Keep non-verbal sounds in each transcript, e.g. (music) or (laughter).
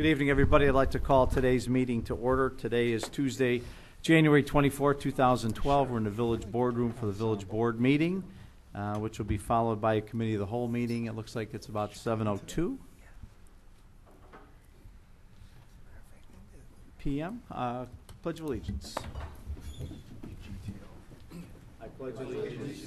Good evening, everybody. I'd like to call today's meeting to order. Today is Tuesday, January 24, 2012. We're in the village boardroom for the village board meeting, uh, which will be followed by a committee of the whole meeting. It looks like it's about 7:02 PM. Uh, Pledge of allegiance. I pledge allegiance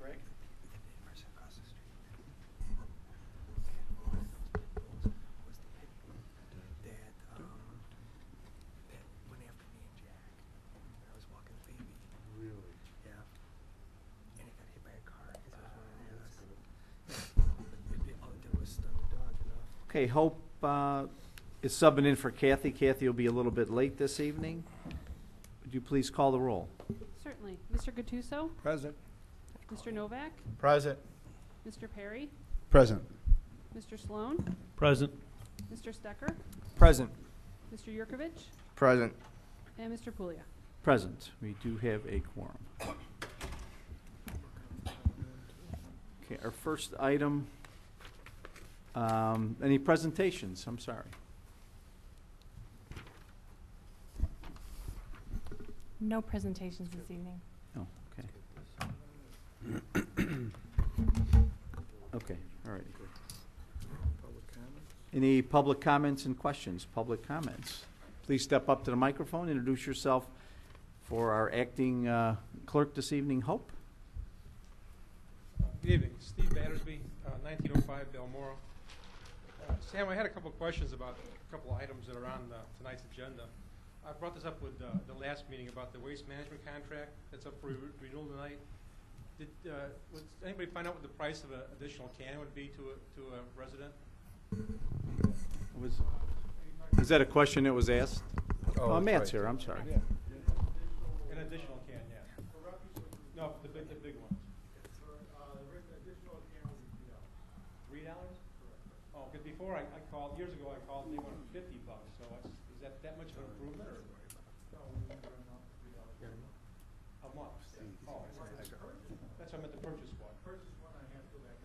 Greg? that um, that went after me and Jack. when I was walking the baby. Really? Yeah. And it got hit by a car because it was one of those. It, it, all it did was stun the dog enough. Okay, Hope uh, is subbing in for Kathy. Kathy will be a little bit late this evening. Would you please call the roll? Certainly. Mr. Gattuso? Present. Mr. Novak? Present. Mr. Perry? Present. Mr. Sloan? Present. Mr. Stecker? Present. Mr. Yurkovich? Present. And Mr. Pulia? Present. We do have a quorum. Okay, our first item, um, any presentations? I'm sorry. No presentations this evening. Oh, okay. (coughs) Okay, all right. Any public comments and questions? Public comments? Please step up to the microphone, introduce yourself for our acting uh, clerk this evening, Hope. Good evening, Steve Battersby, uh, 1905 Balmoral. Uh, Sam, I had a couple of questions about a couple of items that are on uh, tonight's agenda. I brought this up with uh, the last meeting about the waste management contract that's up for re- renewal tonight. Did, uh, was anybody find out what the price of an additional can would be to a, to a resident? Was, is that a question that was asked? Oh, Matt's here, I'm sorry. An additional can, yeah. No, the big, the big ones. Three dollars? Because before I, I called, years ago I called, and they wanted fifty bucks, so is that that much of an improvement, or? A month? Oh, that's what I meant the purchase one. Purchase one, I have to go back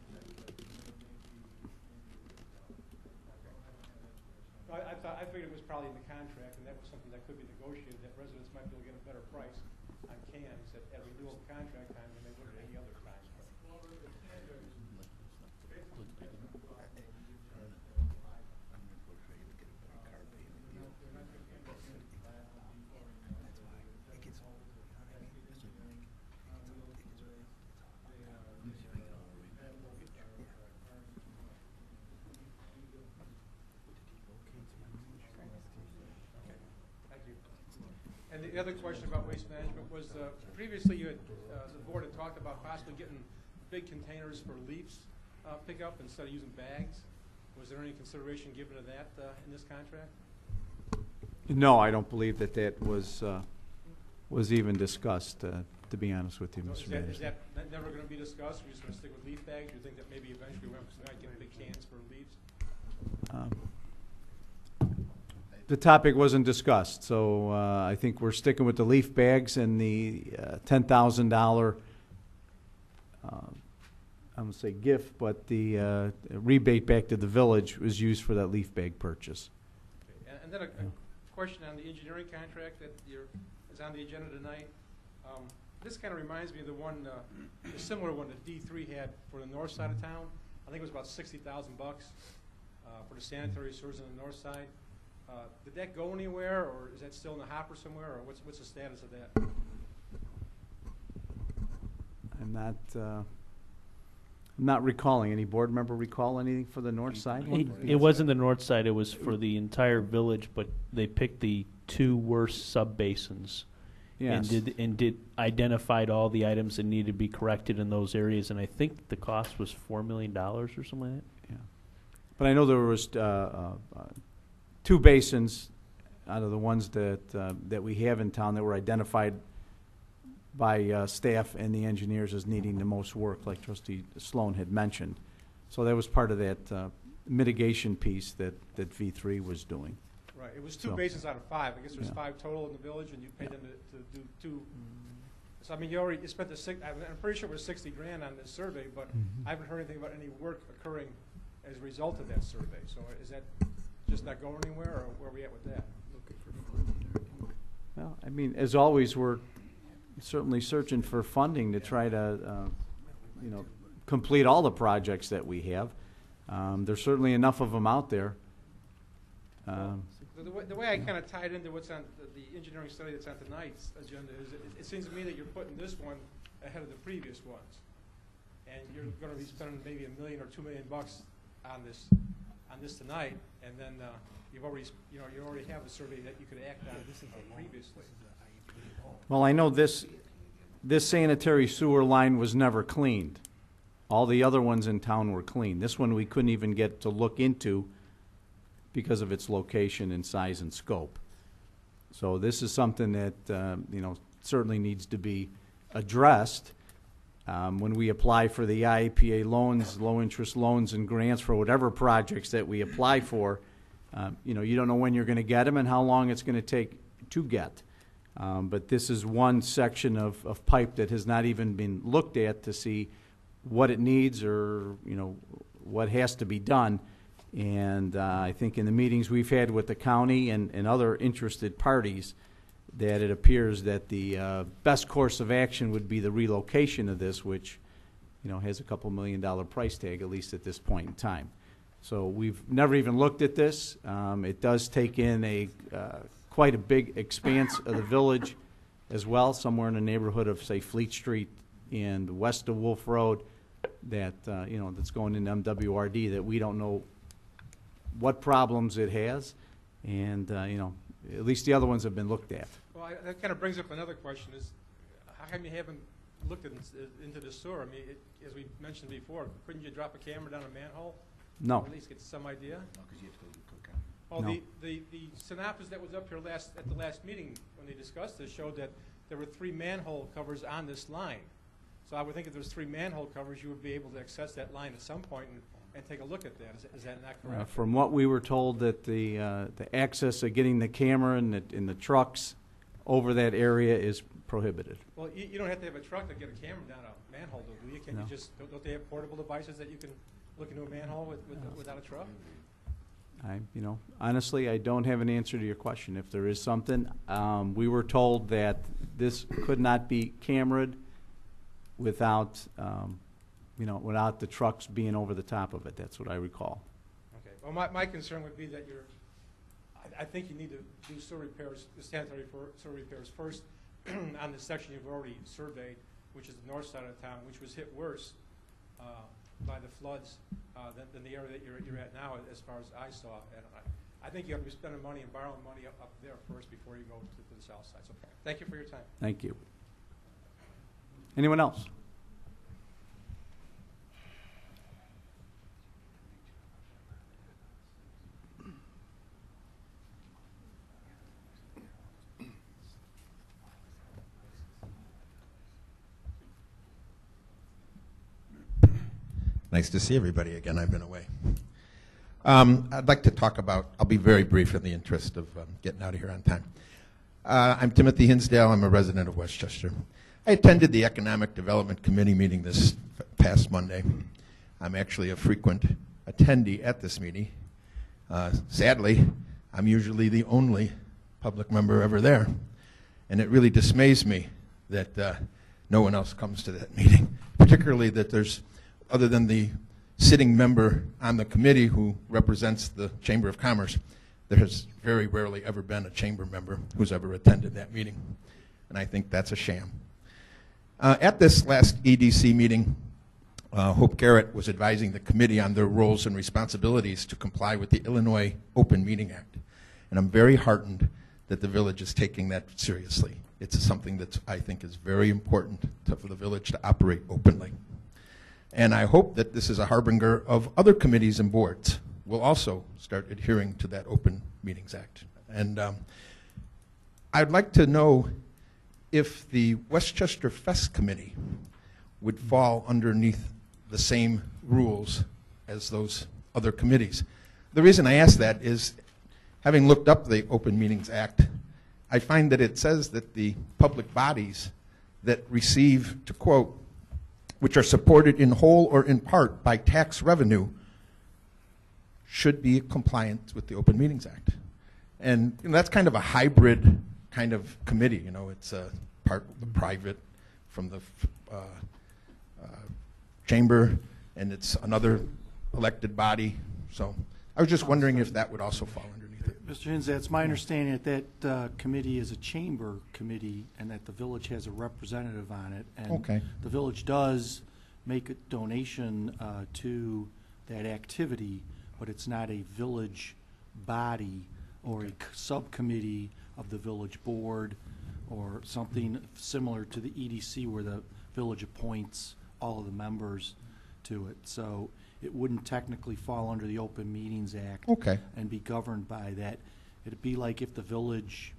I, I thought, I figured it was probably in the contract, and that was something that could be negotiated, that residents might be able to get a better price on cans at, at renewal contract time than they would at any other time, but. It gets old. You know what I mean? It gets old. It gets really. Thank you. And the other question about waste management was, uh, previously you had, uh, the board had talked about possibly getting big containers for leaves uh, pickup instead of using bags. Was there any consideration given to that uh, in this contract? No, I don't believe that that was, uh, was even discussed, uh, to be honest with you, So Mr. Is that, is that never going to be discussed? We're just going to stick with leaf bags? Do you think that maybe eventually we're going to get big cans for leaves? Um, The topic wasn't discussed, so uh, I think we're sticking with the leaf bags and the uh, $10,000, uh, I'm going to say gift, but the uh, rebate back to the village was used for that leaf bag purchase. Okay, And, and then a, a question on the engineering contract that you're, is on the agenda tonight. Um, this kind of reminds me of the one, uh, the similar one that V three had for the north side of town. I think it was about sixty thousand bucks, uh, for the sanitary sewers on the north side. Uh, did that go anywhere, or is that still in the hopper somewhere, or what's, what's the status of that? I'm not, uh, I'm not recalling. Any board member recall anything for the north side It, it wasn't the north side, it was for the entire village, but they picked the two worst sub-basins. Yes. And did, and did, identified all the items that needed to be corrected in those areas, and I think the cost was four million dollars or something like that. Yeah. But I know there was uh, uh, uh, two basins out of the ones that, uh, that we have in town that were identified by uh, staff and the engineers as needing the most work, like trustee Sloan had mentioned. So that was part of that uh, mitigation piece that, that V3 was doing. Right, it was two So- basins out of five. I guess there's Yeah. five total in the village, and you paid them to, to do two. So, I mean, you already, you spent the six, I'm, I'm pretty sure it was sixty grand on this survey, but I haven't heard anything about any work occurring as a result of that survey. So is that just not going anywhere, or where are we at with that? Well, I mean, as always, we're certainly searching for funding to try to, uh, you know, complete all the projects that we have. Um, There's certainly enough of them out there. Um, The, the way, the way I kind of tied into what's on the, the engineering study that's on tonight's agenda is, it, it seems to me that you're putting this one ahead of the previous ones. And you're gonna be spending maybe a million or two million bucks on this, on this tonight, and then, uh, you've already, you know, you already have a survey that you could act on uh, previously. Well, I know this, this sanitary sewer line was never cleaned. All the other ones in town were clean. This one we couldn't even get to look into because of its location and size and scope. So this is something that, um, you know, certainly needs to be addressed. Um, When we apply for the IEPA loans, low-interest loans and grants for whatever projects that we apply for, um, you know, you don't know when you're going to get them and how long it's going to take to get. Um, But this is one section of, of pipe that has not even been looked at to see what it needs or, you know, what has to be done. And uh, I think in the meetings we've had with the county and, and other interested parties, that it appears that the uh, best course of action would be the relocation of this, which, you know, has a couple million dollar price tag, at least at this point in time. So we've never even looked at this. Um, It does take in a, uh, quite a big expanse of the village as well, somewhere in the neighborhood of, say, Fleet Street and west of Wolf Road, that, uh, you know, that's going into MWRD, that we don't know what problems it has. And, uh, you know, at least the other ones have been looked at. Well, I- that kind of brings up another question is, how come you haven't looked at, into the sewer? I mean, it, as we mentioned before, couldn't you drop a camera down a manhole? No. At least get some idea? No. Well, the, the, the synopsis that was up here last, at the last meeting, when they discussed this, showed that there were three manhole covers on this line. So I would think if there's three manhole covers, you would be able to access that line at some point and, and take a look at that. Is, is that not Uh, correct? From what we were told, that the, uh, the access of getting the camera and the, and the trucks over that area is prohibited. Well, you, you don't have to have a truck to get a camera down a manhole, though, do you? Can you just, don't, don't they have portable devices that you can look into a manhole with, with, without a truck? I, you know, honestly, I don't have an answer to your question. If there is something, um, we were told that this could not be cameraed without, um, you know, without the trucks being over the top of it. That's what I recall. Okay, well, my, my concern would be that you're, I, think you need to do sewer repairs, the sanitary for, sewer repairs first (clears throat) on the section you've already surveyed, which is the north side of town, which was hit worse, uh, by the floods, uh, than, than the area that you're, you're at now, as far as I saw. And I, I think you have to be spending money and borrowing money up, up there first before you go to, to the south side. So, thank you for your time. Thank you. Anyone else? Nice to see everybody again. I've been away. Um, I'd like to talk about, I'll be very brief in the interest of um, getting out of here on time. Uh, I'm Timothy Hinsdale. I'm a resident of Westchester. I attended the Economic Development Committee meeting this past Monday. I'm actually a frequent attendee at this meeting. Uh, sadly, I'm usually the only public member ever there. And it really dismays me that uh, no one else comes to that meeting, particularly that there's, other than the sitting member on the committee who represents the Chamber of Commerce, there has very rarely ever been a chamber member who's ever attended that meeting. And I think that's a sham. Uh, at this last EDC meeting, uh, Hope Garrett was advising the committee on their roles and responsibilities to comply with the Illinois Open Meeting Act. And I'm very heartened that the village is taking that seriously. It's something that I think is very important to, for the village to operate openly. And I hope that this is a harbinger of other committees and boards will also start adhering to that Open Meetings Act. And um, I'd like to know if the Westchester Fest Committee would fall underneath the same rules as those other committees. The reason I ask that is, having looked up the Open Meetings Act, I find that it says that the public bodies that receive, to quote, which are supported in whole or in part by tax revenue should be compliant with the Open Meetings Act. And that's kind of a hybrid kind of committee, you know, it's a part the private from the uh, uh, chamber, and it's another elected body. So I was just wondering if that would also fall it. Mr. Hins, it's my understanding that that uh, committee is a chamber committee and that the village has a representative on it. and Okay. The village does make a donation uh, to that activity, but it's not a village body or a c- subcommittee of the village board or something similar to the EDC where the village appoints all of the members to it. So it wouldn't technically fall under the Open Meetings Act Okay. and be governed by that. It'd be like if the village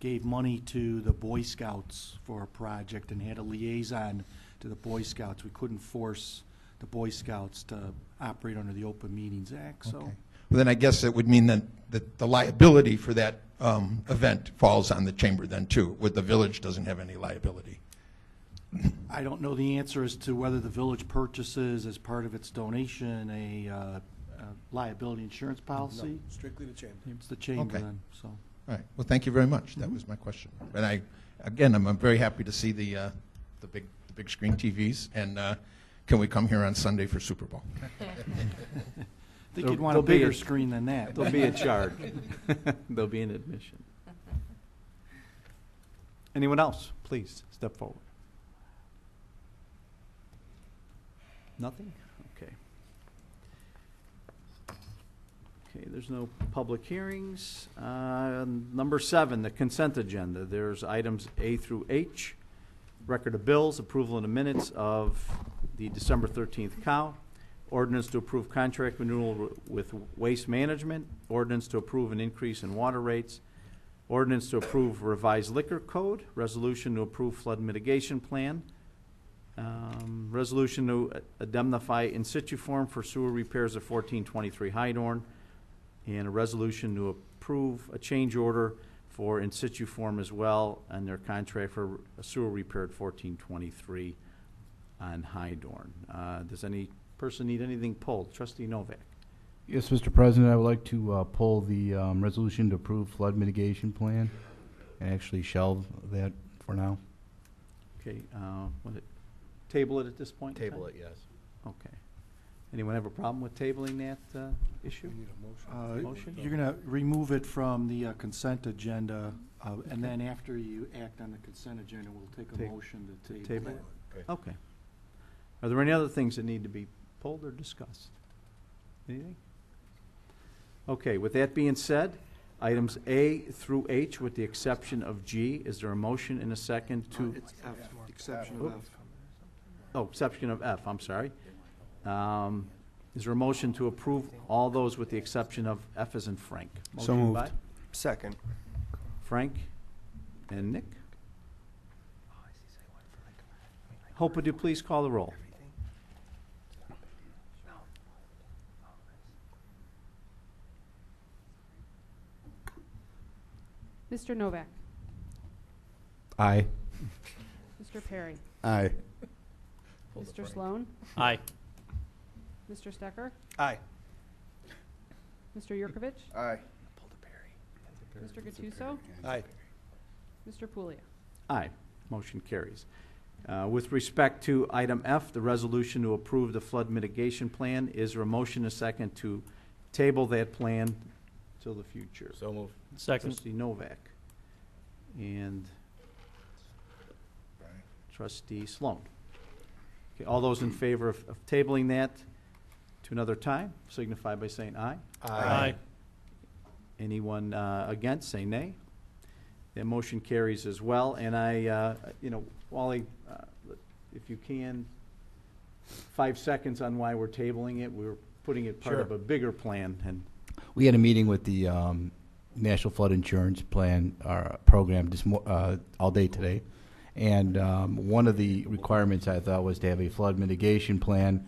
gave money to the Boy Scouts for a project and had a liaison to the Boy Scouts. We couldn't force the Boy Scouts to operate under the Open Meetings Act, so. Okay. Well, then I guess it would mean that, that the liability for that um, event falls on the chamber then too, where the village doesn't have any liability. I don't know the answer as to whether the village purchases as part of its donation a uh, uh, liability insurance policy. No, Strictly the chamber. It's the chamber Okay. then, so. All right, well, thank you very much. That was my question. And I, again, I'm, I'm very happy to see the, uh, the big, the big screen TVs, and uh, can we come here on Sunday for Super Bowl? (laughs) I think There'll- you'd want a there'll be bigger a- screen than that. There'll be a charge. (laughs) There'll be an admission. Anyone else? Please, step forward. Nothing? Okay. Okay, there's no public hearings. Uh, Number seven, the consent agenda. There's items A through H. Record of bills, approval of the minutes of the December 13th cow. Ordinance to approve contract renewal with Waste Management. Ordinance to approve an increase in water rates. Ordinance to approve revised liquor code. Resolution to approve flood mitigation plan. Um, Resolution to indemnify Insituform for sewer repairs at 1423 Hydorn. And a resolution to approve a change order for Insituform as well and their contract for a sewer repair at 1423 on Hydorn. Uh, Does any person need anything pulled? Trustee Novak. Yes, Mr. President, I would like to uh, pull the um, resolution to approve flood mitigation plan and actually shelve that for now. Okay, uh, was it, table it at this point? in Table time? it, yes. Okay. Anyone have a problem with tabling that uh, issue? We need a motion. Uh, Motion? You're going to remove it from the uh, consent agenda, uh, and then after you act on the consent agenda, we'll take a Take- motion to table table it. it? Okay. Are there any other things that need to be pulled or discussed? Anything? Okay, with that being said, items A through H, with the exception of G, is there a motion in a second to, It's F, exception of of F. F. oh, exception of F, I'm sorry. Um, Is there a motion to approve all those with the exception of F as in Frank? So Motion moved. by Second. Frank and Nick. Hope, would you please call the roll? Mr. Novak? Aye. Mr. Perry? Aye. Mr. Sloan? Aye. Mr. Stecker? Aye. Mr. Yurkovich? Aye. Mr. Gattuso? Aye. Mr. Pulia? Aye, motion carries. Uh, With respect to item F, the resolution to approve the flood mitigation plan, is there a motion a second to table that plan till the future? So moved. Second. Trustee Novak. And trustee Sloan. Okay, all those in favor of of tabling that to another time, signify by saying aye. Aye. Anyone uh, against, say nay. That motion carries as well, and I, uh, you know, Wally, uh, if you can, five seconds on why we're tabling it. We're putting it part Sure. of a bigger plan, and We had a meeting with the um, National Flood Insurance Plan, our program, this, mo- uh, all day today. And um, one of the requirements I thought was to have a flood mitigation plan,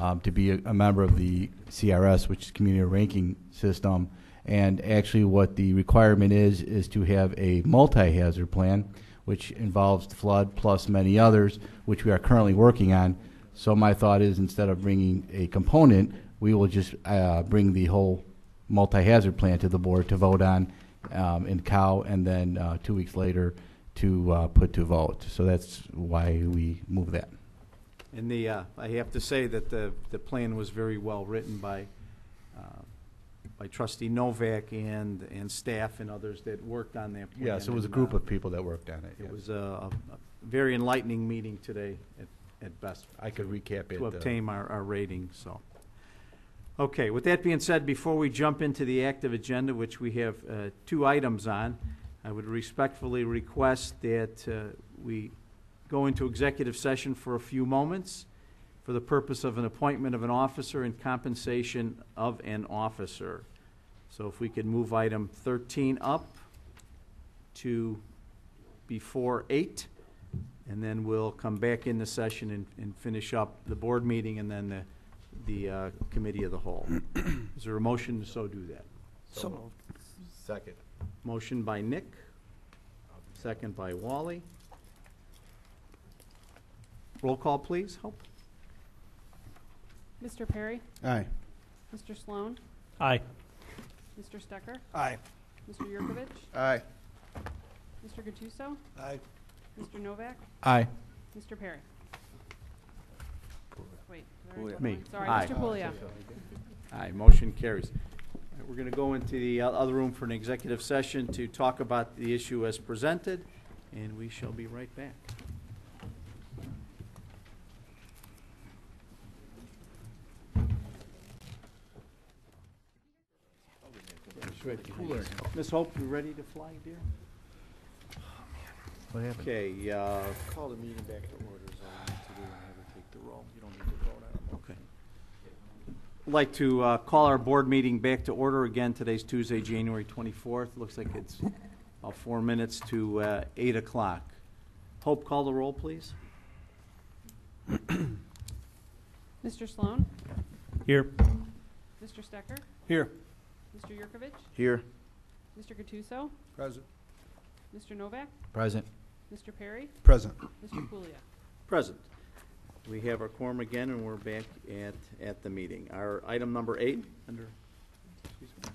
um, to be a, a member of the CRS, which is Community Ranking System. And actually, what the requirement is, is to have a multi-hazard plan, which involves flood plus many others, which we are currently working on. So my thought is, instead of bringing a component, we will just uh, bring the whole multi-hazard plan to the board to vote on um, in cow, and then uh, two weeks later to uh, put to vote. So that's why we move that. And the, uh, I have to say that the, the plan was very well written by, uh, by trustee Novak and, and staff and others that worked on that plan. Yes, it was a And, group uh, of people that worked on it. It yes. was a, a a very enlightening meeting today at, at best. I could recap it. To uh, obtain our, our rating, so. Okay, with that being said, before we jump into the active agenda, which we have, uh, two items on, I would respectfully request that, uh, we go into executive session for a few moments for the purpose of an appointment of an officer and compensation of an officer. So if we could move item thirteen up to before eight, and then we'll come back in the session and, and finish up the board meeting and then the, the uh, committee of the whole. Is there a motion to so do that? So moved. Second. Motion by Nick, second by Wally. Roll call, please, Hope? Mr. Perry? Aye. Mr. Sloan? Aye. Mr. Stecker? Aye. Mr. Yurkovich? Aye. Mr. Gattuso? Aye. Mr. Novak? Aye. Mr. Perry? Wait. did I Pulia. vote Me. Sorry, Aye. Mr. Pulia. Aye, motion carries. All right, We're going to go into the other room for an executive session to talk about the issue as presented, and we shall be right back. Ms. Hope, you ready to fly, dear? What happened? Okay, uh, Call the meeting back to order, is all you need to do, and have her take the roll. You don't need to vote on it. Okay. I'd like to uh, call our board meeting back to order again. Today's Tuesday, January 24th. Looks like it's about four minutes to uh, 8 o'clock. Hope, call the roll, please. (clears throat) Mr. Sloan? Here. Mr. Stecker? Here. Mr. Yurkovich? Here. Mr. Gattuso? Present. Mr. Novak? Present. Mr. Perry? Present. Mr. Pulia? Present. We have our quorum again, and we're back at, at the meeting. Our item number eight, under, excuse me.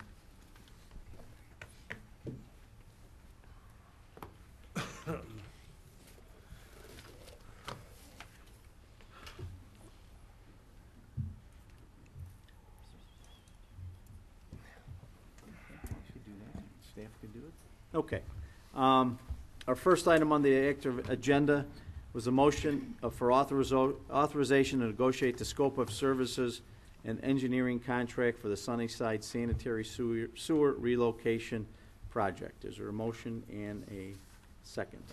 Should do that. Staff can do it. Okay. Um, Our first item on the active agenda was a motion uh, for authorizo- authorization to negotiate the scope of services and engineering contract for the Sunnyside Sanitary Sewer Sewer Relocation Project. Is there a motion and a second?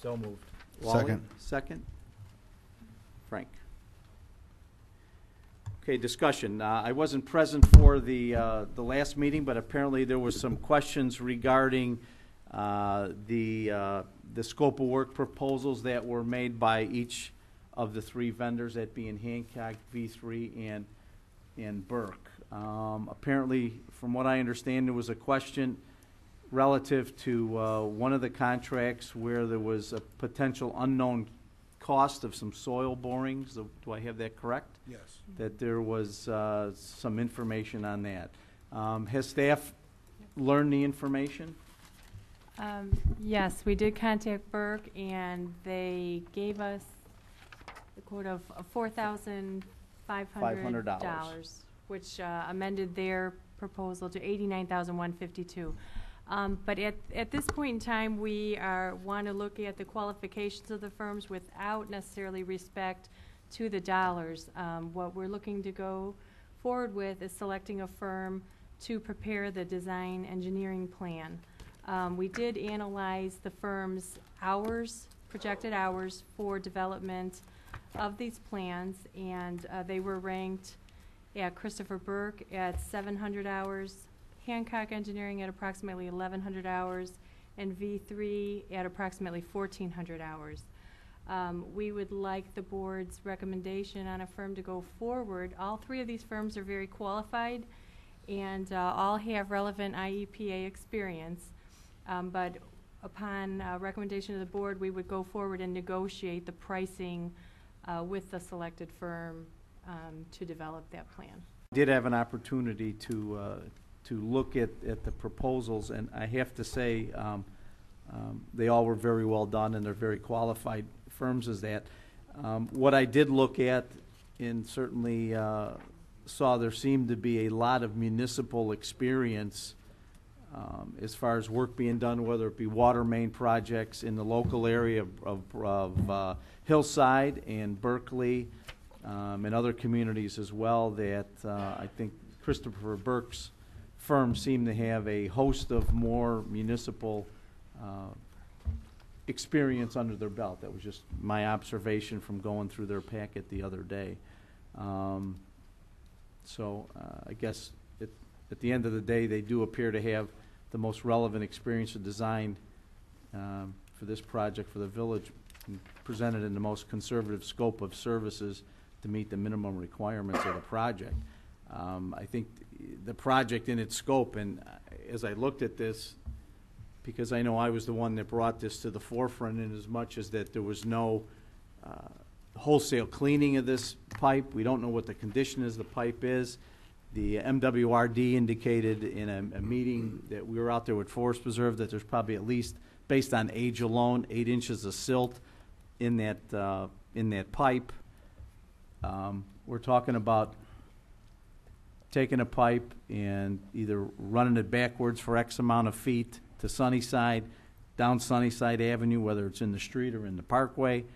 So moved. Wally, Second. Second? Frank? Okay, discussion. Uh, I wasn't present for the, uh, the last meeting, but apparently there was some questions regarding uh, the, uh, the scope of work proposals that were made by each of the three vendors, that being Hancock, V3, and, and Burke. Um, Apparently, from what I understand, there was a question relative to uh, one of the contracts where there was a potential unknown cost of some soil borings. Do do I have that correct? Yes. That there was uh, some information on that. Um, Has staff learned the information? Um, Yes, we did contact Burke, and they gave us the quote of $4,500. Which uh, amended their proposal to $89,152. Um, But at, at this point in time, we are, want to look at the qualifications of the firms without necessarily respect to the dollars. Um, What we're looking to go forward with is selecting a firm to prepare the design engineering plan. Um, We did analyze the firm's hours, projected hours for development of these plans, and uh, they were ranked at Christopher Burke at seven hundred hours, Hancock Engineering at approximately eleven hundred hours, and V three at approximately fourteen hundred hours. Um, we would like the board's recommendation on a firm to go forward. All three of these firms are very qualified and, uh, all have relevant IEPA experience. Um, but upon, uh, recommendation of the board, we would go forward and negotiate the pricing, uh, with the selected firm, um, to develop that plan. I did have an opportunity to, uh, to look at, at the proposals, and I have to say, um, um, they all were very well done, and they're very qualified firms as that. Um, What I did look at, and certainly uh, saw there seemed to be a lot of municipal experience um, as far as work being done, whether it be water main projects in the local area of- of, of uh, Hillside and Berkeley, um, and other communities as well, that uh, I think Christopher Burke's firm seemed to have a host of more municipal uh, experience under their belt. That was just my observation from going through their packet the other day. Um, So uh, I guess at, at the end of the day, they do appear to have the most relevant experience of design um, for this project for the village, presented in the most conservative scope of services to meet the minimum requirements of the project. Um, I think the project in its scope, and as I looked at this, because I know I was the one that brought this to the forefront in as much as that there was no uh, wholesale cleaning of this pipe. We don't know what the condition is the pipe is. The MWRD indicated in a, a meeting that we were out there with Forest Preserve that there's probably at least, based on age alone, eight inches of silt in that, uh, in that pipe. Um, We're talking about taking a pipe and either running it backwards for X amount of feet to Sunnyside, down Sunnyside Avenue, whether it's in the street or in the parkway,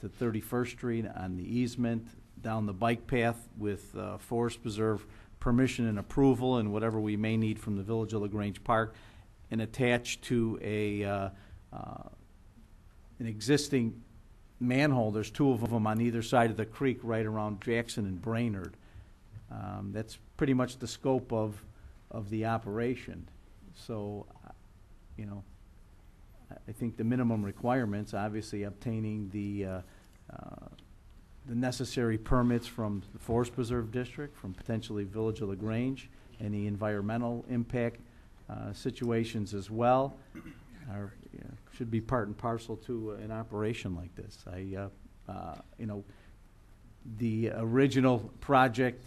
to 31st Street on the easement, down the bike path with uh, Forest Preserve permission and approval and whatever we may need from the Village of LaGrange Park, and attached to a, uh, uh, an existing manhole. There's two of them on either side of the creek, right around Jackson and Brainard. Um, That's pretty much the scope of, of the operation. So, you know, I- I think the minimum requirements, obviously obtaining the, uh, uh, the necessary permits from the Forest Preserve District, from potentially Village of LaGrange, any environmental impact uh, situations as well, are, should be part and parcel to an operation like this. I, uh, uh, you know, the original project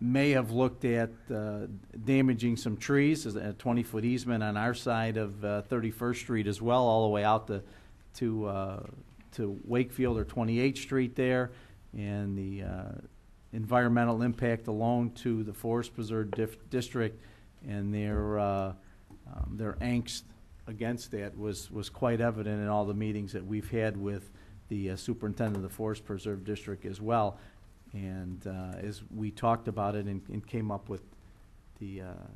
may have looked at uh, damaging some trees, a 20-foot easement on our side of uh, 31st Street as well, all the way out to, to, uh, to Wakefield or 28th Street there, and the uh, environmental impact alone to the Forest Preserve Dif- District and their, uh, um, their angst against that was, was quite evident in all the meetings that we've had with the uh, superintendent of the Forest Preserve District as well. And uh, as we talked about it and, and came up with the, uh,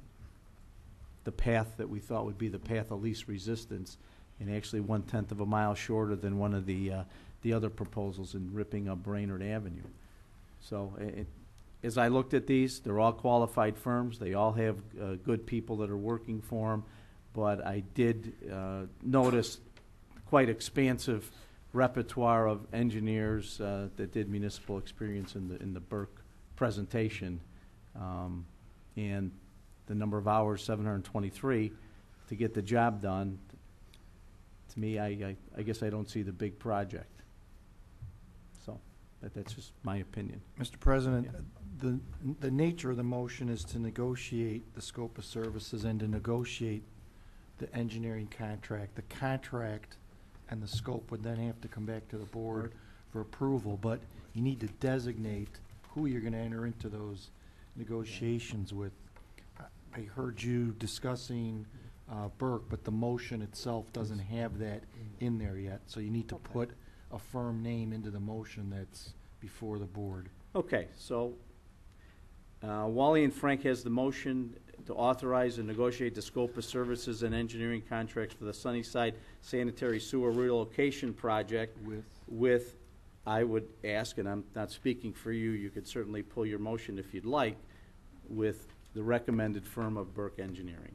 the path that we thought would be the path of least resistance, and actually one-tenth of a mile shorter than one of the, uh, the other proposals in ripping up Brainard Avenue. So it, as I looked at these, they're all qualified firms, they all have uh, good people that are working for them, but I did uh, notice quite expansive repertoire of engineers uh, that did municipal experience in the, in the Burke presentation. Um, And the number of hours, 723, to get the job done, to me, I, I, I guess I don't see the big project. So, that, that's just my opinion. Mr. President, Yeah. the, the nature of the motion is to negotiate the scope of services and to negotiate the engineering contract. The contract and the scope would then have to come back to the board for approval, but you need to designate who you're gonna enter into those negotiations with. I- I heard you discussing, uh, Burke, but the motion itself doesn't have that in there yet, so you need to Okay. put a firm name into the motion that's before the board. Okay, so uh, Wally and Frank has the motion to authorize and negotiate the scope of services and engineering contracts for the Sunnyside Sanitary Sewer Relocation Project With, with I would ask, and I'm not speaking for you, you could certainly pull your motion if you'd like, with the recommended firm of Burke Engineering.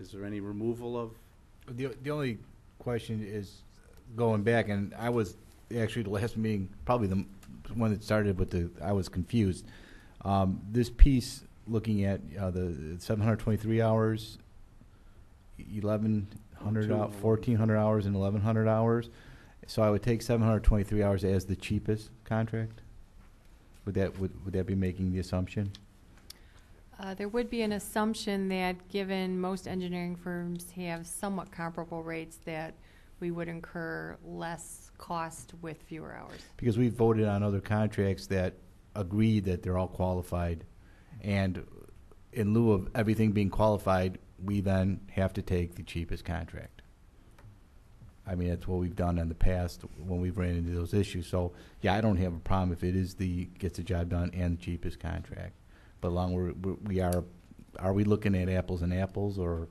Is there any removal of, The, the only question is, going back, and I was, actually, the last meeting, probably the one that started with the, I was confused. Um, this piece, looking at, uh, the seven hundred twenty-three hours, 1,100, hou- fourteen hundred hours and eleven hundred hours. So I would take seven hundred twenty-three hours as the cheapest contract? Would that, would, would that be making the assumption? Uh, There would be an assumption that, given most engineering firms have somewhat comparable rates, that we would incur less cost with fewer hours. Because we've voted on other contracts that agreed that they're all qualified, and in lieu of everything being qualified, we then have to take the cheapest contract. I mean, that's what we've done in the past when we've ran into those issues. So, yeah, I don't have a problem if it is the, gets the job done and the cheapest contract. But long we're, we're- we are, are we looking at apples and apples, or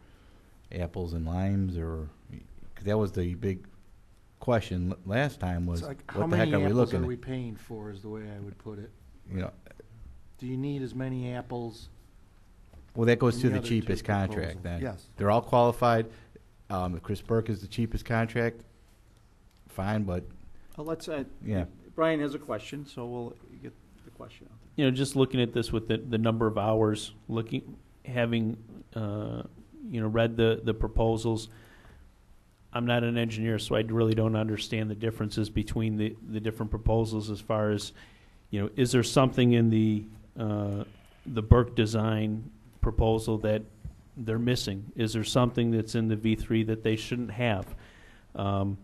apples and limes, or, because that was the big question l- last time was, It's like, how what the heck many are we apples looking are at? we paying for, is the way I would put it. You know, Do you need as many apples? well, that goes in to the the other two cheapest contract proposals? then. Yes. They're all qualified. Um, if Chris Burke is the cheapest contract, fine, but, uh, let's, uh, yeah. Brian has a question, so we'll get the question out. You know, just looking at this with the, the number of hours, looking, having, uh, you know, read the, the proposals, I'm not an engineer, so I really don't understand the differences between the, the different proposals as far as, you know, is there something in the, uh, the Burke design proposal that they're missing? Is there something that's in the V three that they shouldn't have? Um,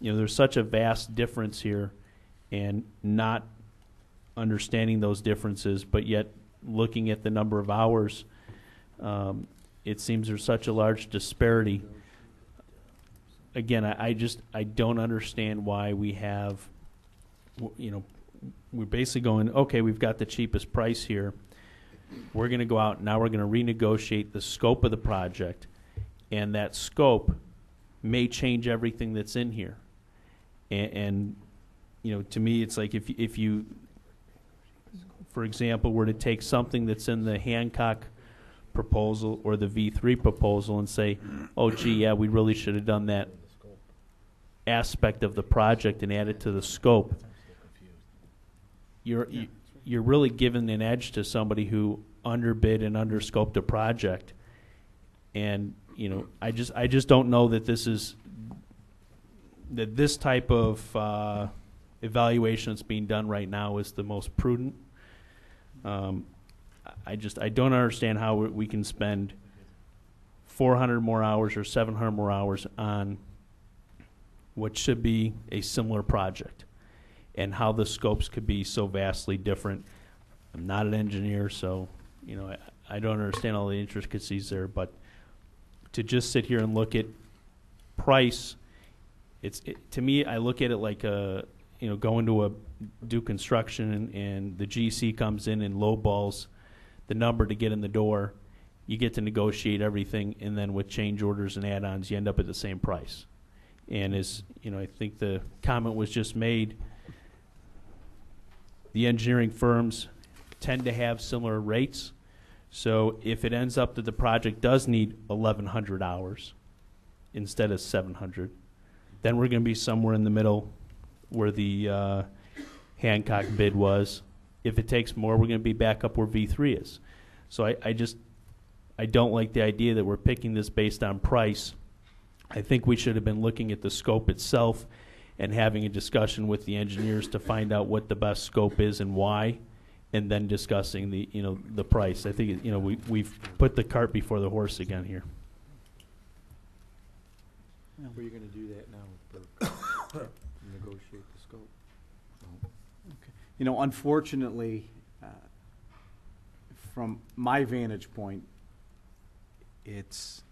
you know, there's such a vast difference here, and not understanding those differences, but yet looking at the number of hours, um, it seems there's such a large disparity. Again, I, I just, I don't understand why we have, you know, we're basically going, okay, we've got the cheapest price here. We're gonna go out, now we're gonna renegotiate the scope of the project, and that scope may change everything that's in here. And, and, you know, to me, it's like if, if you, for example, were to take something that's in the Hancock proposal or the V3 proposal and say, oh gee, yeah, we really should have done that aspect of the project and add it to the scope. You're, you- you're really giving an edge to somebody who underbid and underscoped a project. And, you know, I just, I just don't know that this is, that this type of, uh, evaluation that's being done right now is the most prudent. Um, I- just, I don't understand how we- we can spend four hundred more hours or seven hundred more hours on what should be a similar project, and how the scopes could be so vastly different. I'm not an engineer, so, you know, I, I don't understand all the intricacies there, but to just sit here and look at price, it's, it, to me, I look at it like a, you know, going to a, do construction and, and the GC comes in and lowballs the number to get in the door. You get to negotiate everything, and then with change orders and add-ons, you end up at the same price. And as, you know, I think the comment was just made, the engineering firms tend to have similar rates. So if it ends up that the project does need eleven hundred hours instead of seven hundred, then we're gonna be somewhere in the middle where the uh, Hancock bid was. If it takes more, we're gonna be back up where V three is. So I, I just, I don't like the idea that we're picking this based on price. I think we should have been looking at the scope itself and having a discussion with the engineers to find out what the best scope is and why, and then discussing the, you know, the price. I think, you know, we, we've put the cart before the horse again here. Were you gonna do that now with Burke? (coughs) You know, unfortunately, uh, from my vantage point, it's,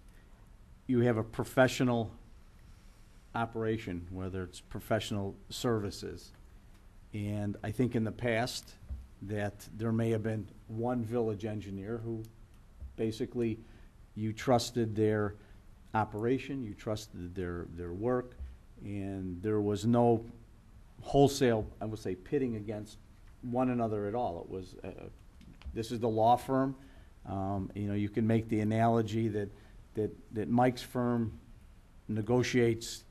you have a professional operation, whether it's professional services. And I think in the past, that there may have been one village engineer who basically, you trusted their operation, you trusted their, their work, and there was no wholesale, I would say pitting against one another at all. It was, uh, this is the law firm. Um, You know, you can make the analogy that, that, that Mike's firm negotiates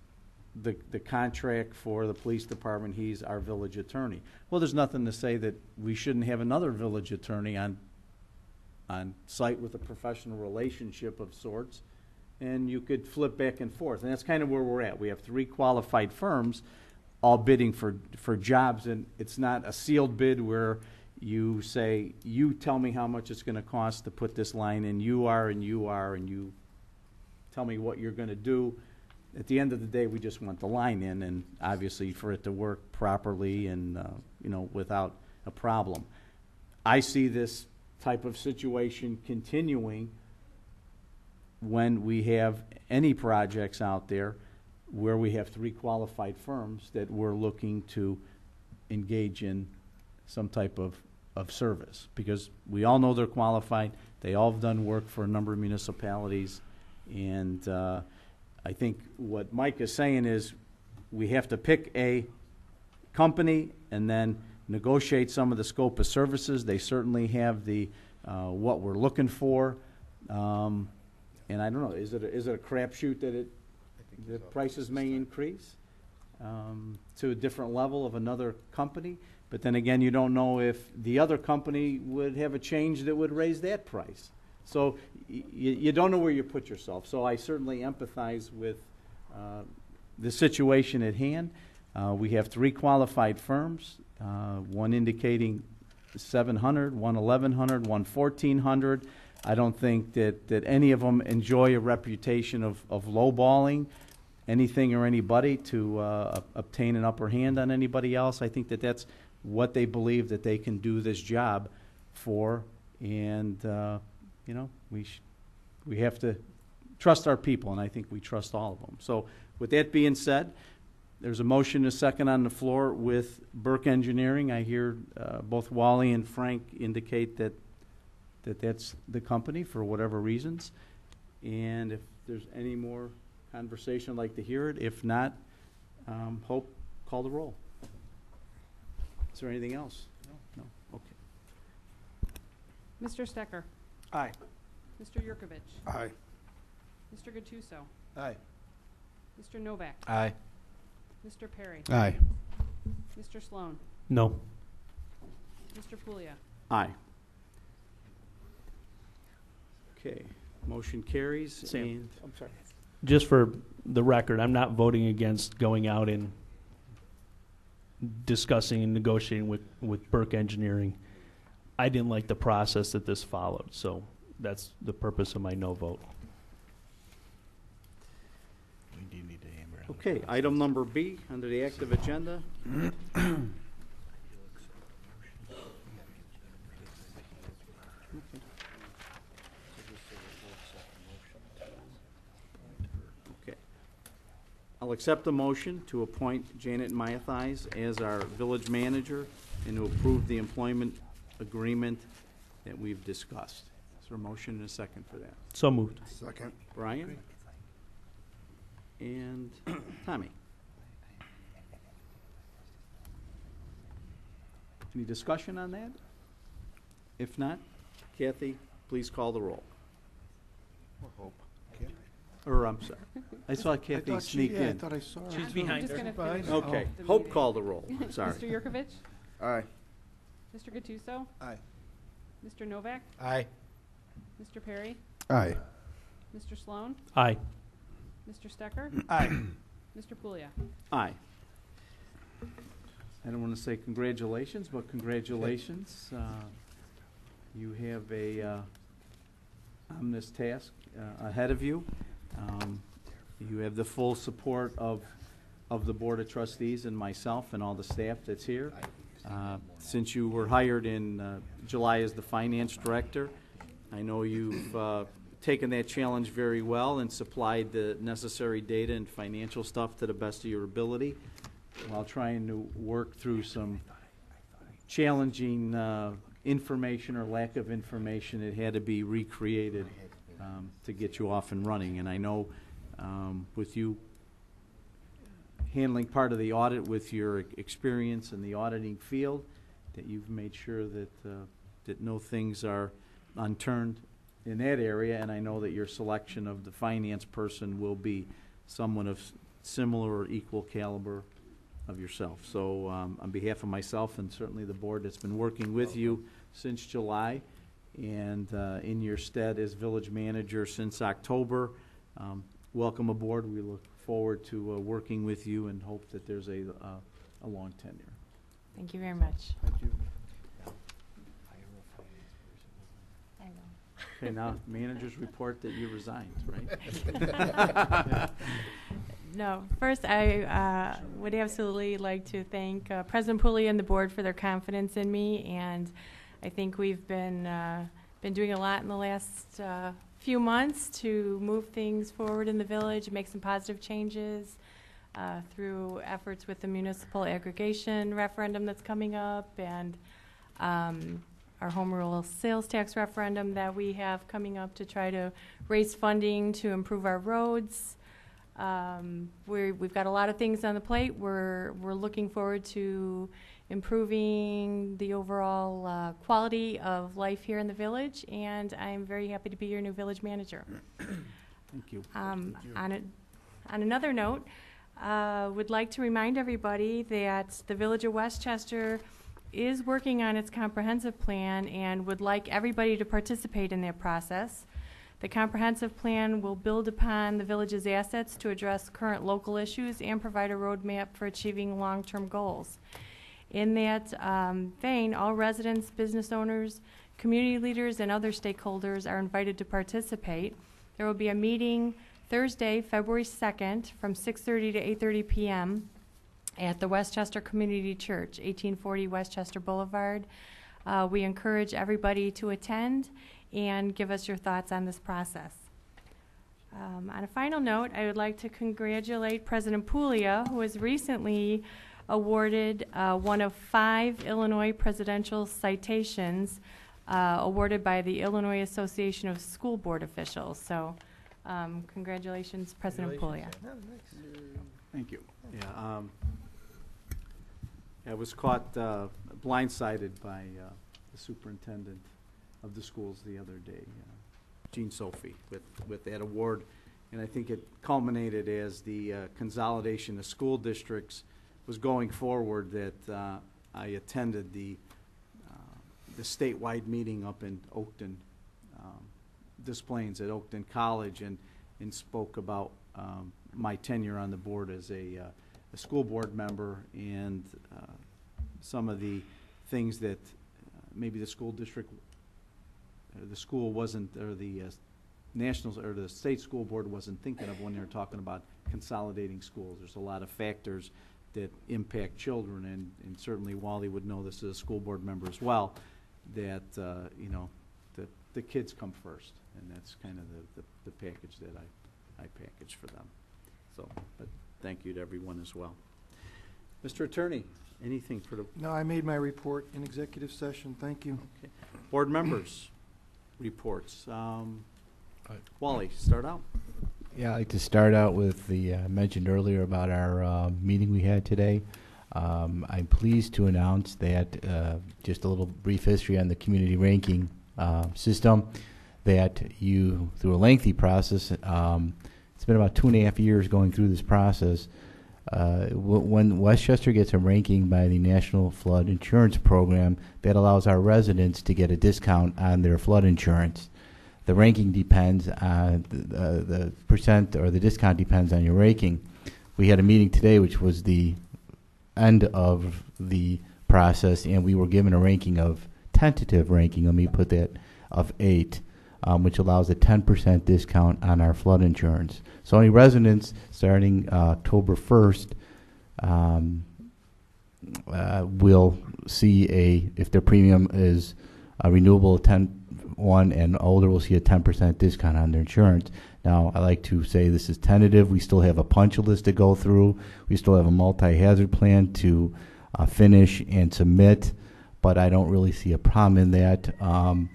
the, the contract for the police department, he's our village attorney. Well, there's nothing to say that we shouldn't have another village attorney on, on site with a professional relationship of sorts, and you could flip back and forth. And that's kind of where we're at. We have three qualified firms all bidding for, for jobs, and it's not a sealed bid where you say, you tell me how much it's gonna cost to put this line in, you are, and you are, and you tell me what you're gonna do. At the end of the day, we just want the line in, and obviously for it to work properly and, uh, you know, without a problem. I see this type of situation continuing when we have any projects out there where we have three qualified firms that we're looking to engage in some type of, of service. Because we all know they're qualified, they all have done work for a number of municipalities, and, uh, I think what Mike is saying is, we have to pick a company and then negotiate some of the scope of services. They certainly have the, uh, what we're looking for. Um, and I don't know, is it, a- is it a crapshoot that it, the prices may increase? Um, to a different level of another company? But then again, you don't know if the other company would have a change that would raise that price. So y- you, don't know where you put yourself. So I certainly empathize with uh, the situation at hand. Uh, We have three qualified firms, uh, one indicating 700, one 1,100, one 1,400. I don't think that, that any of them enjoy a reputation of, of lowballing anything or anybody to uh, obtain an upper hand on anybody else. I think that that's what they believe that they can do this job for, and uh, you know we sh- we have to trust our people, and I think we trust all of them. So, with that being said, there's a motion, a second on the floor with Burke Engineering. I hear uh, both Wally and Frank indicate that that that's the company for whatever reasons. And if there's any more conversation, like to hear it. If not, um, Hope, call the roll. Is there anything else? No? No? Okay. Mr. Stecker? Aye. Mr. Yurkovich? Aye. Mr. Gattuso? Aye. Mr. Novak? Aye. Mr. Perry? Aye. Mr. Sloan? No. Mr. Pulia? Aye. Okay, motion carries Sam. and, I'm sorry. Just for the record, I'm not voting against going out and discussing and negotiating with, with Burke Engineering. I didn't like the process that this followed, so that's the purpose of my no vote. We do need to hammer out. okay, item number B, under the active agenda. (clears throat) I'll accept the motion to appoint Janet Matthies as our village manager and to approve the employment agreement that we've discussed. Is there a motion and a second for that? So moved. Second. Brian? And (clears throat) Tommy? Any discussion on that? If not, Kathy, please call the roll. Or, I'm sorry, I saw Kathy sneak Yeah, I in. thought I saw her. She's I'm behind just her. gonna Behind finish her. Okay, the Hope meeting. call the roll, (laughs) I'm sorry. Mr. Yurkovich? Aye. Mr. Gattuso? Aye. Mr. Novak? Aye. Mr. Perry? Aye. Mr. Sloan? Aye. Mr. Stecker? (clears throat) Aye. Mr. Pulia? Aye. I don't want to say congratulations, but congratulations. Uh, You have a uh, ominous task uh, ahead of you. Um, You have the full support of, of the Board of Trustees and myself and all the staff that's here. Uh, Since you were hired in uh, July as the Finance Director, I know you've uh, taken that challenge very well and supplied the necessary data and financial stuff to the best of your ability while trying to work through some challenging uh, information or lack of information that had to be recreated um, to get you off and running. And I know um, with you handling part of the audit with your experience in the auditing field, that you've made sure that, uh, that no things are unturned in that area, and I know that your selection of the finance person will be someone of similar or equal caliber of yourself. So, um, on behalf of myself and certainly the board that's been working with you since July, and, uh, in your stead as village manager since October, um, welcome aboard. We look forward to, uh, working with you and hope that there's a, uh, a long tenure. Thank you very much. I know. Okay, now, managers report that you resigned, right? (laughs) No, first, I uh, would absolutely like to thank uh, President Pulia and the board for their confidence in me, and I think we've been, uh, been doing a lot in the last uh, few months to move things forward in the village, make some positive changes uh, through efforts with the municipal aggregation referendum that's coming up, and um, our home rule sales tax referendum that we have coming up to try to raise funding to improve our roads. Um, we're, we've got a lot of things on the plate. We're, we're looking forward to improving the overall uh, quality of life here in the village, and I'm very happy to be your new village manager. Thank you. Um, on a, on another note, uh, would like to remind everybody that the Village of Westchester is working on its comprehensive plan and would like everybody to participate in that process. The comprehensive plan will build upon the village's assets to address current local issues and provide a roadmap for achieving long-term goals. In that um, vein, all residents, business owners, community leaders, and other stakeholders are invited to participate. There will be a meeting Thursday, February 2nd, from 6:30 to 8:30 p.m. at the Westchester Community Church, 1840 Westchester Boulevard. Uh, We encourage everybody to attend and give us your thoughts on this process. Um, On a final note, I would like to congratulate President Pulia, who was recently awarded uh, one of five Illinois presidential citations uh, awarded by the Illinois Association of School Board Officials. So um, congratulations, President Pulia. Oh, nice. Thank you. Yeah, um, I was caught uh, blindsided by uh, the superintendent of the schools the other day, uh, Jean Sophie, with, with that award. And I think it culminated as the uh, consolidation of school districts was going forward that uh, I attended the, uh, the statewide meeting up in Oakton, um, Des Plaines at Oakton College, and, and spoke about um, my tenure on the board as a, uh, a school board member and uh, some of the things that uh, maybe the school district, the school wasn't, or the national, or the state school board wasn't thinking of when they were talking about consolidating schools. There's a lot of factors that impact children, and, and certainly Wally would know this as a school board member as well, that, uh, you know, the, the kids come first, and that's kind of the, the, the package that I, I package for them. So, but thank you to everyone as well. Mr. Attorney, anything for the No, I made my report in executive session. Thank you. board members' reports? Um, Wally, start out. Yeah, I'd like to start out with the, uh, mentioned earlier about our uh, meeting we had today. Um, I'm pleased to announce that, uh, just a little brief history on the community ranking uh, system, that you, through a lengthy process, um, it's been about two and a half years going through this process. Uh, w- when Westchester gets a ranking by the National Flood Insurance Program, that allows our residents to get a discount on their flood insurance. The ranking depends on the, uh, the percent or the discount depends on your ranking. We had a meeting today, which was the end of the process, and we were given a ranking of tentative ranking. Let me put that of eight, um, which allows a 10% discount on our flood insurance. So, any residents starting uh, October 1st um, uh, will see a if their premium is a renewable 10 one and older will see a 10% discount on their insurance. Now, I like to say this is tentative. We still have a punch list to go through. We still have a multi-hazard plan to uh, finish and submit, but I don't really see a problem in that. Um,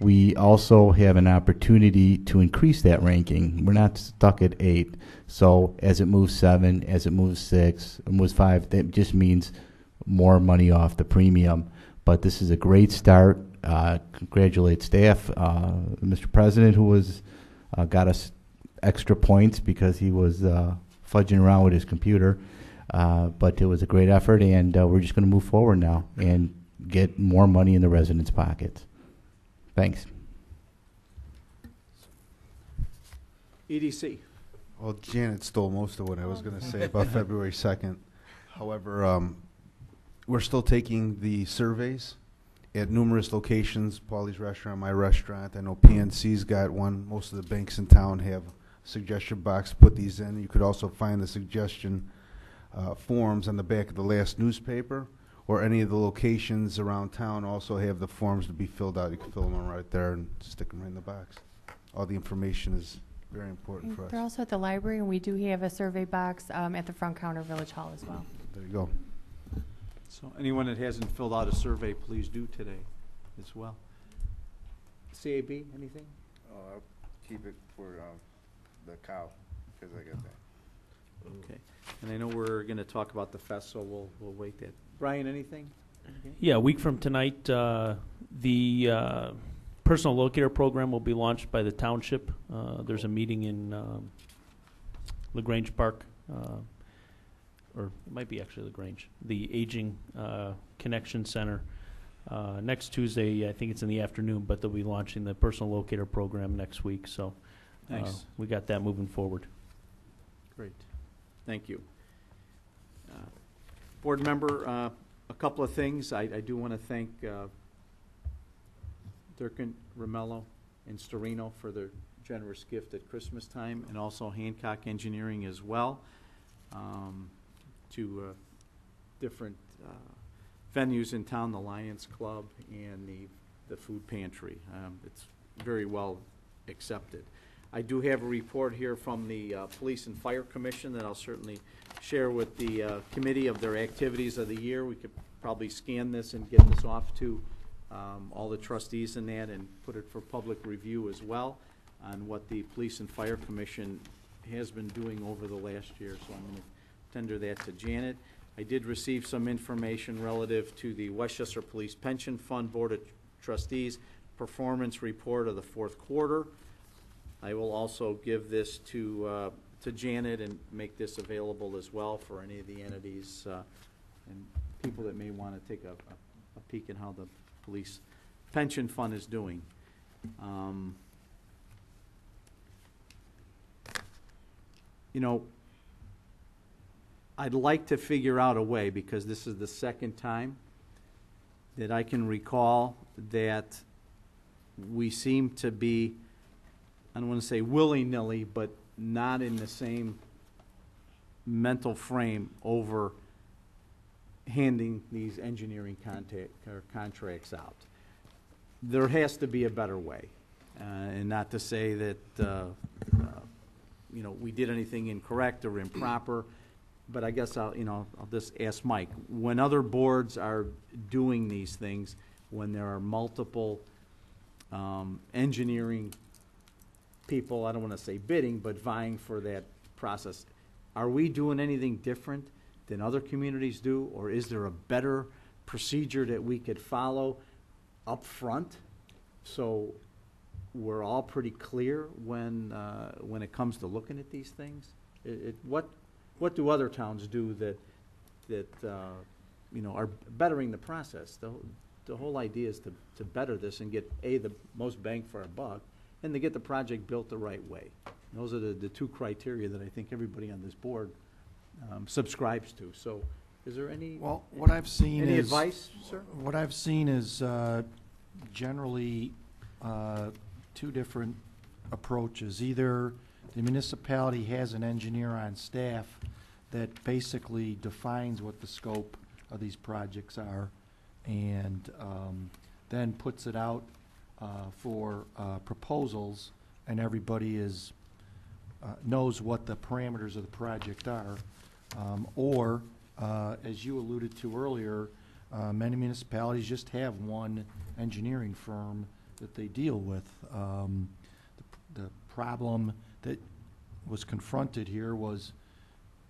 we also have an opportunity to increase that ranking. We're not stuck at eight. So as it moves seven, as it moves six, it moves five, that just means more money off the premium. But this is a great start. Uh, congratulate staff, uh, Mr. President, who was uh, got us extra points because he was uh, fudging around with his computer. Uh, but it was a great effort, and uh, we're just going to move forward now and get more money in the residents' pockets. Thanks. EDC. Well, Janet stole most of what I was going to say about February 2nd. However, um, we're still taking the surveys at numerous locations, Paulie's Restaurant, my restaurant. I know PNC's got one. Most of the banks in town have suggestion box. Put these in. You could also find the suggestion uh, forms on the back of the last newspaper, or any of the locations around town also have the forms to be filled out. You can fill them in right there and stick them right in the box. All the information is very important for us. They're also at the library, and we do have a survey box um, at the front counter, Village Hall as well. There you go. So anyone that hasn't filled out a survey, please do today as well. CAB, anything? Oh, I'll keep it for, um, the cow, because I got that. Okay. And I know we're gonna talk about the fest, so we'll, we'll wait that. Brian, anything? Yeah, a week from tonight, uh, the uh, personal locator program will be launched by the township. Uh, There's a meeting in um, LaGrange Park, uh, or it might be actually LaGrange, the Aging uh, Connection Center. Uh, Next Tuesday, I think it's in the afternoon, but they'll be launching the personal locator program next week, so uh, Nice. we got that moving forward. Great. Thank you. Uh, Board member, uh, a couple of things. I, I do want to thank uh, Durkin, Ramello, and Storino for their generous gift at Christmas time, and also Hancock Engineering as well, um, to uh, different uh, venues in town, the Lions Club and the, the food pantry. Um, It's very well accepted. I do have a report here from the uh, Police and Fire Commission that I'll certainly share with the uh, committee of their activities of the year. We could probably scan this and get this off to um, all the trustees in that and put it for public review as well on what the Police and Fire Commission has been doing over the last year. So I'm going to tender that to Janet. I did receive some information relative to the Westchester Police Pension Fund Board of Trustees performance report of the fourth quarter. I will also give this to, uh, to Janet and make this available as well for any of the entities uh, and people that may want to take a, a- peek at how the police pension fund is doing. Um, You know, I'd like to figure out a way, because this is the second time that I can recall that we seem to be, I don't want to say willy-nilly, but not in the same mental frame over handing these engineering contact, or contracts out. There has to be a better way, uh, and not to say that, uh, uh, you know, we did anything incorrect or improper, but I guess I'll, you know, I'll just ask Mike, when other boards are doing these things, when there are multiple um, engineering people, I don't want to say bidding, but vying for that process, are we doing anything different than other communities do, or is there a better procedure that we could follow up front? So we're all pretty clear when, uh, when it comes to looking at these things? It, it, what, what do other towns do that, that, uh, you know, are bettering the process? The, whole- the whole idea is to, to better this and get, A, the most bang for our buck, and to get the project built the right way. Those are the, the two criteria that I think everybody on this board um, subscribes to. So is there any, Well, what I've seen is. any advice, sir? What I've seen is uh, generally uh, two different approaches. Either the municipality has an engineer on staff that basically defines what the scope of these projects are and um, then puts it out uh, for uh, proposals, and everybody is, uh, knows what the parameters of the project are. Um, Or, uh, as you alluded to earlier, uh, many municipalities just have one engineering firm that they deal with. Um, the, the problem that was confronted here was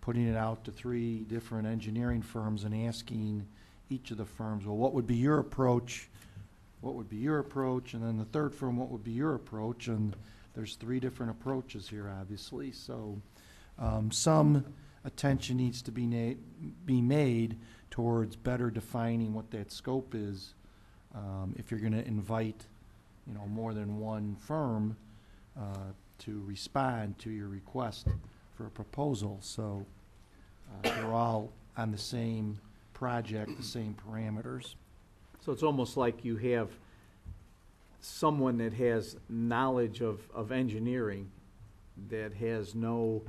putting it out to three different engineering firms and asking each of the firms, well, what would be your approach? What would be your approach? And then the third firm, what would be your approach? And there's three different approaches here, obviously, so, um, some attention needs to be be made towards better defining what that scope is. Um, if you're gonna invite, you know, more than one firm, uh, to respond to your request for a proposal, so, uh, they're all on the same project, the same parameters. So it's almost like you have someone that has knowledge of, of engineering that has no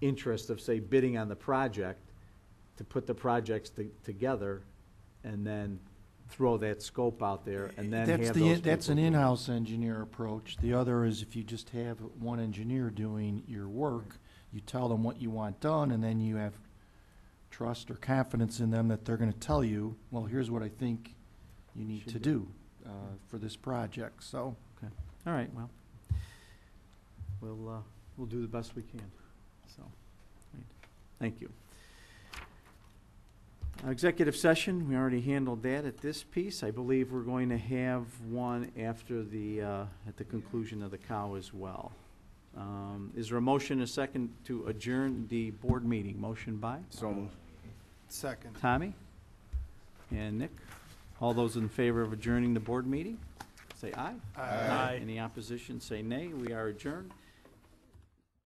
interest of, say, bidding on the project, to put the projects to- together and then throw that scope out there and then That's have the, those that's an do it. in-house engineer approach. The other is if you just have one engineer doing your work, you tell them what you want done, and then you have trust or confidence in them that they're gonna tell you, well, here's what I think you need Should to do. do, uh, for this project, so. All right, well, we'll, uh, we'll do the best we can, so, right. thank you. Uh, Executive session, we already handled that at this piece. I believe we're going to have one after the, uh, at the conclusion of the cow as well. Um, Is there a motion, a second, to adjourn the board meeting? Motion by So moved. Second. Tommy and Nick. All those in favor of adjourning the board meeting, say aye. Aye. Any opposition, say nay. We are adjourned.